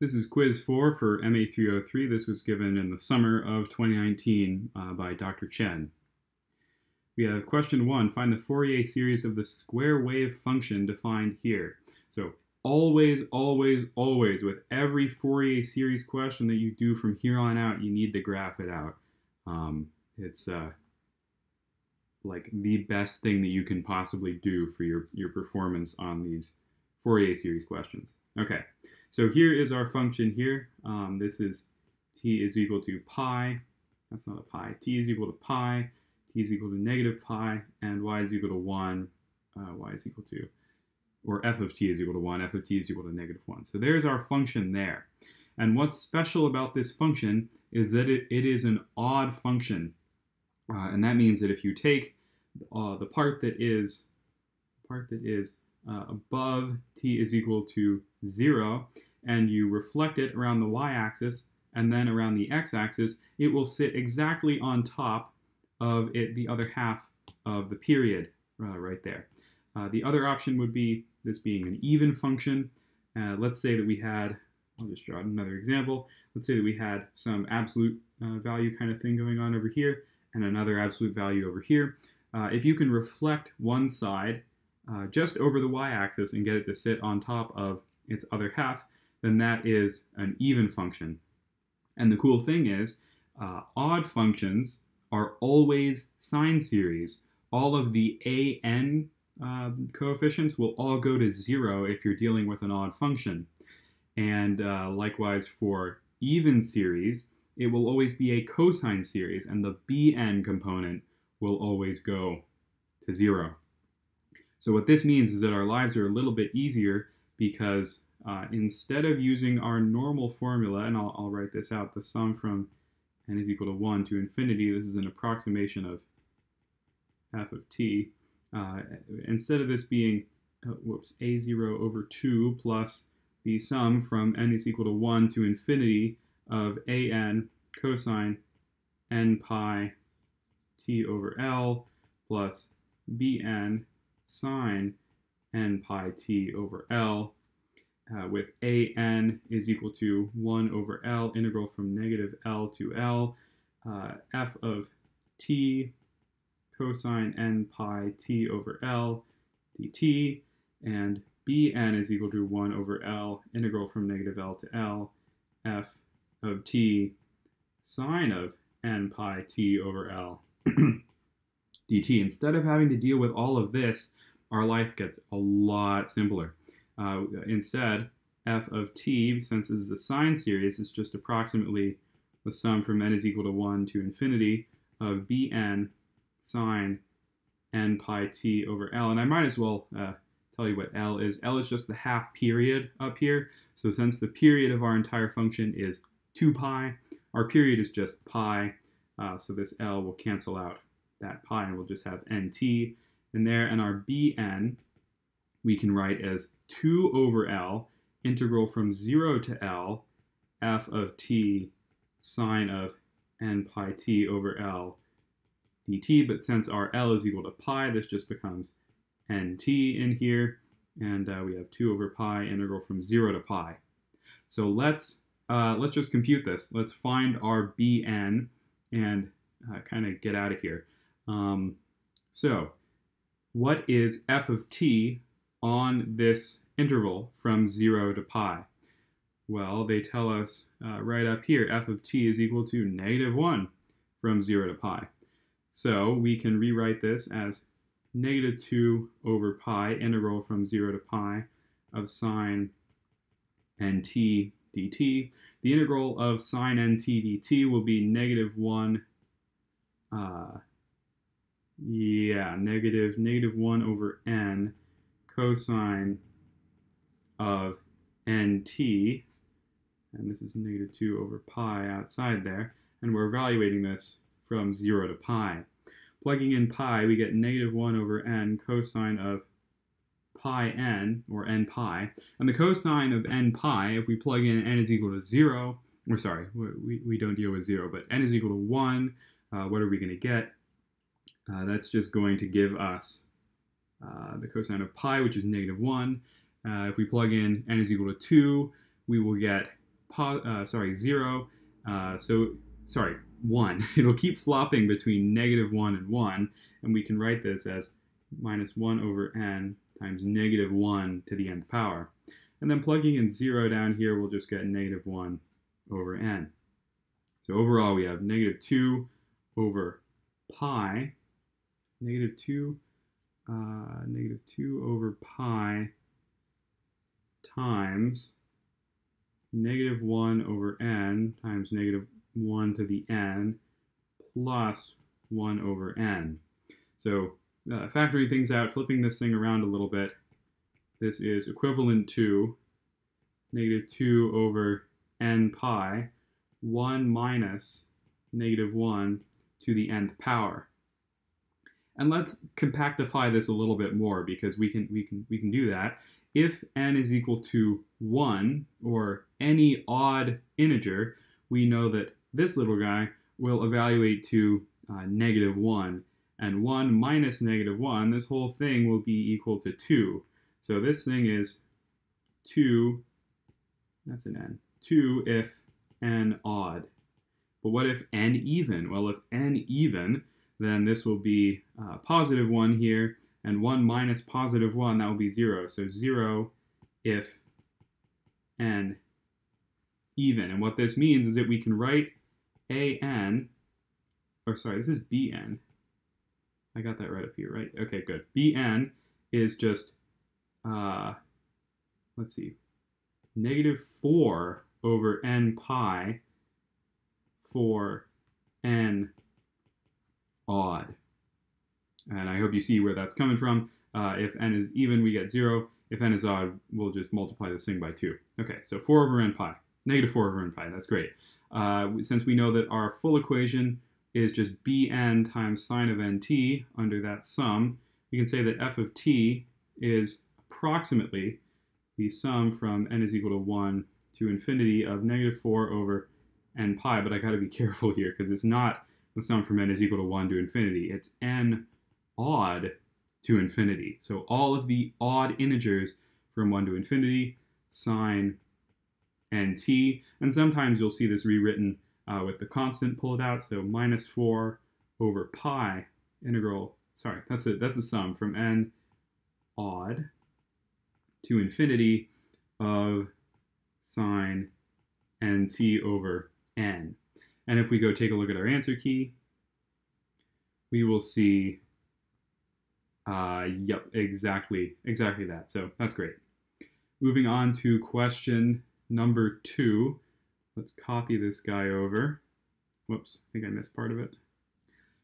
This is quiz four for MA303. This was given in the summer of 2019 uh, by Dr. Chen. We have question one, find the Fourier series of the square wave function defined here. So always, always, always, with every Fourier series question that you do from here on out, you need to graph it out. Um, it's uh, like the best thing that you can possibly do for your, your performance on these Fourier series questions. Okay, so here is our function here. Um, this is t is equal to pi. That's not a pi. t is equal to pi. t is equal to negative pi. And y is equal to 1. Uh, y is equal to, or f of t is equal to 1. f of t is equal to negative 1. So there's our function there. And what's special about this function is that it, it is an odd function. Uh, and that means that if you take uh, the part that is part that is uh, above t is equal to 0 and you reflect it around the y-axis and then around the x-axis, it will sit exactly on top of it, the other half of the period uh, right there. Uh, the other option would be this being an even function. Uh, let's say that we had, I'll just draw another example. Let's say that we had some absolute uh, value kind of thing going on over here and another absolute value over here. Uh, if you can reflect one side uh, just over the y-axis and get it to sit on top of its other half, then that is an even function. And the cool thing is, uh, odd functions are always sine series. All of the an um, coefficients will all go to zero if you're dealing with an odd function. And uh, likewise for even series, it will always be a cosine series, and the bn component will always go to zero. So what this means is that our lives are a little bit easier because uh, instead of using our normal formula, and I'll, I'll, write this out, the sum from n is equal to 1 to infinity, this is an approximation of f of t. Uh, instead of this being, uh, whoops, a0 over 2 plus the sum from n is equal to 1 to infinity of an cosine n pi t over L plus bn sine n pi t over L uh, with an is equal to 1 over L integral from negative L to L uh, f of t cosine n pi t over L dt and bn is equal to 1 over L integral from negative L to L f of t sine of n pi t over L dt. Instead of having to deal with all of this, our life gets a lot simpler. Uh, instead, f of t, since this is a sine series, is just approximately the sum from n is equal to 1 to infinity of bn sine n pi t over L. And I might as well uh, tell you what L is. L is just the half period up here. So since the period of our entire function is 2 pi, our period is just pi. Uh, so this L will cancel out that pi and we'll just have nt in there. And our bn we can write as 2 over L integral from 0 to L f of t sine of n pi t over L dt. But since our L is equal to pi, this just becomes nt in here. And uh, we have 2 over pi integral from 0 to pi. So let's uh, let's just compute this. Let's find our bn and uh, kind of get out of here. Um, so what is f of t on this interval from 0 to pi? Well, they tell us uh, right up here, f of t is equal to negative 1 from 0 to pi. So we can rewrite this as negative 2 over pi integral from 0 to pi of sine nt dt. The integral of sine nt dt will be negative 1, uh, yeah, negative, negative 1 over n cosine of nt, and this is negative 2 over pi outside there, and we're evaluating this from 0 to pi. Plugging in pi, we get negative 1 over n cosine of pi n, or n pi, and the cosine of n pi, if we plug in n is equal to 0, or sorry, we, we don't deal with 0, but n is equal to 1, uh, what are we going to get? Uh, that's just going to give us uh, the cosine of pi, which is negative 1. Uh, if we plug in n is equal to 2, we will get uh, sorry, 0. Uh, so, sorry, 1. It'll keep flopping between negative 1 and 1, and we can write this as minus 1 over n times negative 1 to the nth power. And then plugging in 0 down here, we'll just get negative 1 over n. So overall, we have negative 2 over pi, negative 2, uh, negative 2 over pi times negative 1 over n times negative 1 to the n plus 1 over n. So uh, factoring things out, flipping this thing around a little bit, this is equivalent to negative 2 over n pi, 1 minus negative 1 to the nth power. And let's compactify this a little bit more because we can we can we can do that. If n is equal to 1 or any odd integer, we know that this little guy will evaluate to uh, negative 1 and 1 minus negative 1, this whole thing will be equal to 2. So this thing is 2, that's an n, 2 if n odd. But what if n even? Well, if n even, then this will be uh, positive 1 here, and 1 minus positive 1, that will be 0. So 0 if n even. And what this means is that we can write an, or sorry, this is bn, I got that right up here, right? Okay, good. Bn is just, uh, let's see, negative 4 over n pi for n odd. And I hope you see where that's coming from. Uh, if n is even, we get 0. If n is odd, we'll just multiply this thing by 2. Okay, so 4 over n pi. Negative 4 over n pi, that's great. Uh, since we know that our full equation is just bn times sine of nt under that sum, we can say that f of t is approximately the sum from n is equal to 1 to infinity of negative 4 over n pi, but I got to be careful here because it's not the sum from n is equal to 1 to infinity. It's n odd to infinity. So all of the odd integers from 1 to infinity, sine nt, and sometimes you'll see this rewritten uh, with the constant, pulled out. So minus 4 over pi integral, sorry, that's the, that's the sum from n odd to infinity of sine nt over n. And if we go take a look at our answer key, we will see, uh, yep, exactly, exactly that. So that's great. Moving on to question number two. Let's copy this guy over. Whoops, I think I missed part of it.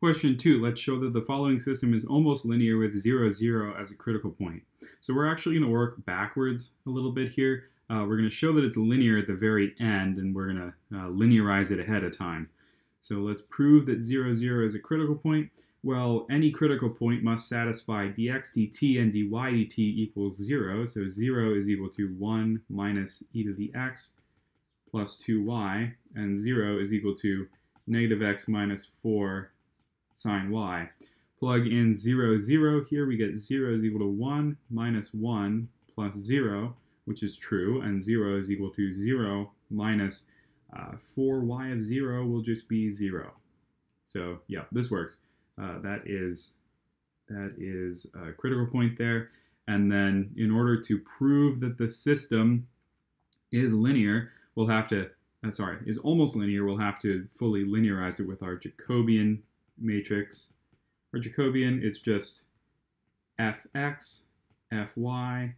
Question two, let's show that the following system is almost linear with 0, 0 as a critical point. So we're actually going to work backwards a little bit here. Uh, we're going to show that it's linear at the very end, and we're going to uh, linearize it ahead of time. So let's prove that 0, 0 is a critical point. Well, any critical point must satisfy dx dt and dy dt equals 0. So 0 is equal to 1 minus e to the x plus 2y, and 0 is equal to negative x minus 4 sine y. Plug in 0, 0 here, we get 0 is equal to 1 minus 1 plus 0, which is true, and 0 is equal to 0 minus uh, 4y of 0 will just be 0. So yeah, this works. Uh, that is that is a critical point there. And then in order to prove that the system is linear, we'll have to, uh, sorry, is almost linear, we'll have to fully linearize it with our Jacobian matrix. Our Jacobian is just fx, fy,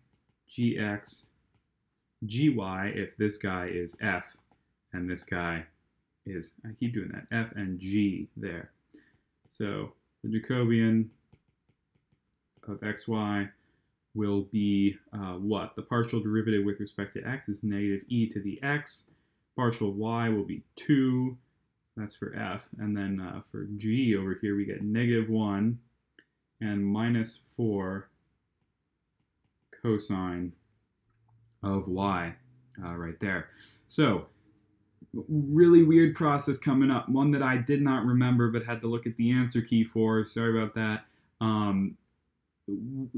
gx, gy if this guy is f and this guy is, I keep doing that, f and g there. So the Jacobian of xy will be uh, what? The partial derivative with respect to x is negative e to the x. Partial y will be 2. That's for f. And then uh, for g over here, we get negative 1 and minus 4 cosine of y uh, right there. So really weird process coming up. One that I did not remember but had to look at the answer key for. Sorry about that. Um,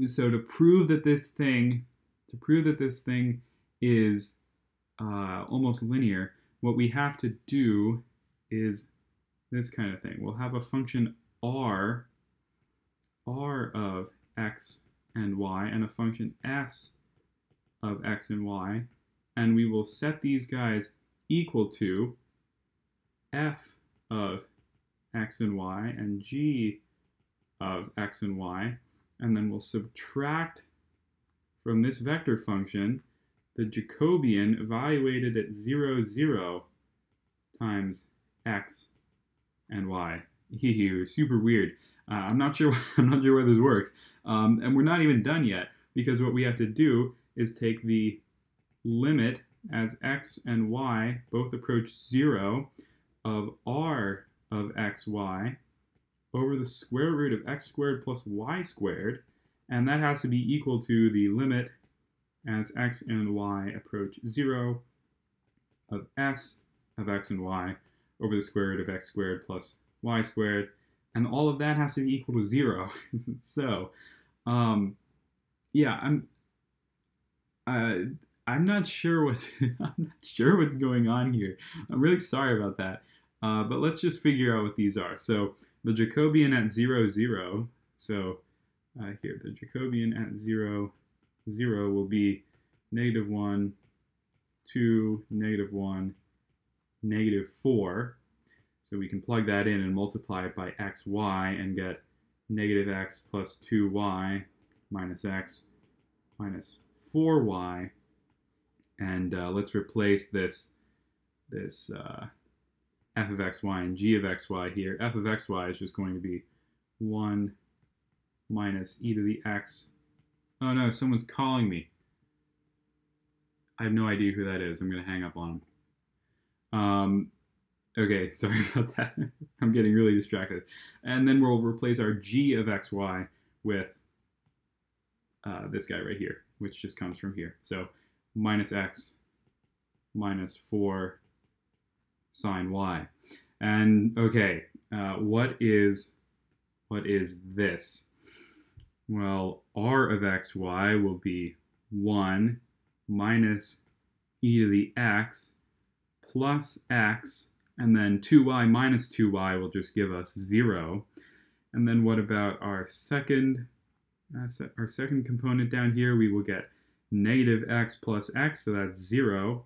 so to prove that this thing, to prove that this thing is uh, almost linear, what we have to do is this kind of thing. We'll have a function r, r of x and y, and a function s of x and y, and we will set these guys equal to f of x and y and g of x and y, and then we'll subtract from this vector function the Jacobian evaluated at 0, 0 times x and y. Super weird. Uh, I'm not sure. I'm not sure why this works, um, and we're not even done yet because what we have to do is take the limit as x and y both approach zero of r of xy over the square root of x squared plus y squared, and that has to be equal to the limit as x and y approach 0 of s of x and y over the square root of x squared plus y squared, and all of that has to be equal to 0. so, um, yeah, I'm uh, I'm not sure what's I'm not sure what's going on here. I'm really sorry about that. Uh, but let's just figure out what these are. So the Jacobian at 0, 0, so uh, here, the Jacobian at 0, 0 will be negative 1, 2, negative 1, negative 4. So we can plug that in and multiply it by xy and get negative x plus 2y minus x minus 4y. And uh, let's replace this, this uh, f of xy and g of xy here. f of xy is just going to be 1 minus e to the x. Oh no, someone's calling me. I have no idea who that is. I'm going to hang up on him. Um, okay, sorry about that. I'm getting really distracted. And then we'll replace our g of xy with uh, this guy right here, which just comes from here. So minus x minus 4 sine y. And okay, uh, what is what is this? Well, r of xy will be 1 minus e to the x plus x, and then 2y minus 2y will just give us 0. And then what about our second, uh, our second component down here? We will get negative x plus x, so that's 0,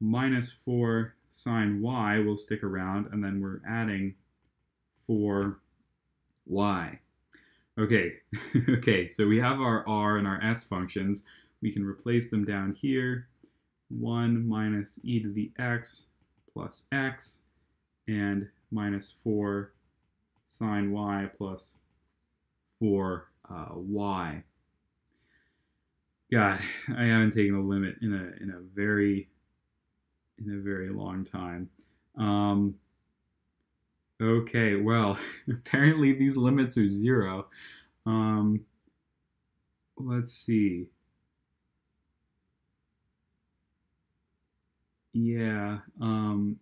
minus 4 sine y will stick around, and then we're adding 4y. Okay, okay, so we have our r and our s functions. We can replace them down here. 1 minus e to the x plus x, and minus 4 sine y plus 4 uh, y. God, I haven't taken a limit in a in a very in a very long time. Um, okay, well, apparently these limits are zero. Um, let's see. Yeah. Um,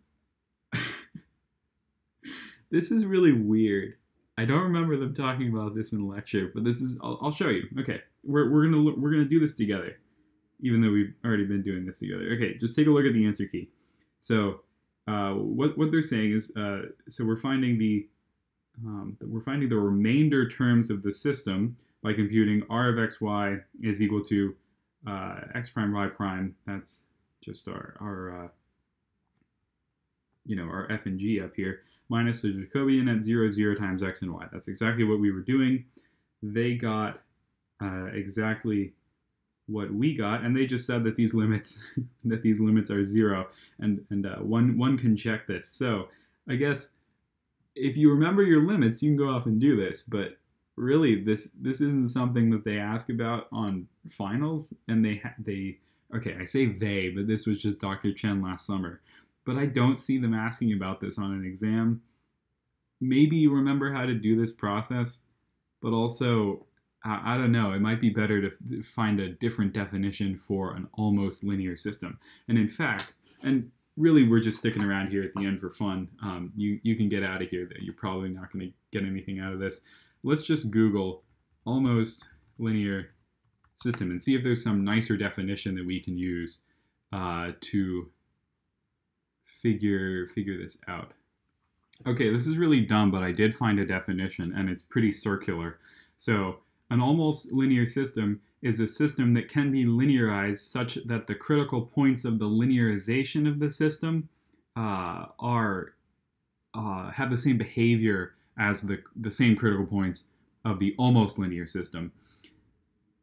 this is really weird. I don't remember them talking about this in lecture, but this is I'll, I'll show you. Okay, we're, we're gonna we're gonna do this together even though we've already been doing this together. Okay, just take a look at the answer key. So uh, what, what they're saying is, uh, so we're finding the, um, we're finding the remainder terms of the system by computing r of xy is equal to uh, x prime y prime. That's just our, our uh, you know, our f and g up here, minus the Jacobian at 0, 0 times x and y. That's exactly what we were doing. They got uh, exactly what we got, and they just said that these limits that these limits are zero, and and uh, one one can check this. So I guess if you remember your limits, you can go off and do this. But really, this this isn't something that they ask about on finals, and they they okay, I say they, but this was just Dr. Chen last summer. But I don't see them asking about this on an exam. Maybe you remember how to do this process, but also I, I don't know. It might be better to find a different definition for an almost linear system. And in fact, and really we're just sticking around here at the end for fun. Um, you, you can get out of here. That You're probably not going to get anything out of this. Let's just Google almost linear system and see if there's some nicer definition that we can use uh, to figure figure this out. Okay, this is really dumb, but I did find a definition, and it's pretty circular. So, an almost linear system is a system that can be linearized such that the critical points of the linearization of the system uh, are uh, have the same behavior as the the same critical points of the almost linear system.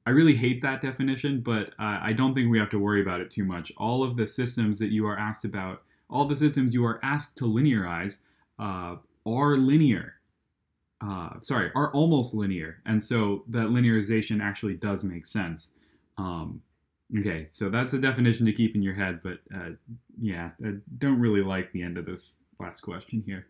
I really hate that definition, but uh, I don't think we have to worry about it too much. All of the systems that you are asked about, all the systems you are asked to linearize, uh, are linear. Uh, sorry, are almost linear, and so that linearization actually does make sense. Um, okay, so that's a definition to keep in your head, but uh, yeah, I don't really like the end of this last question here.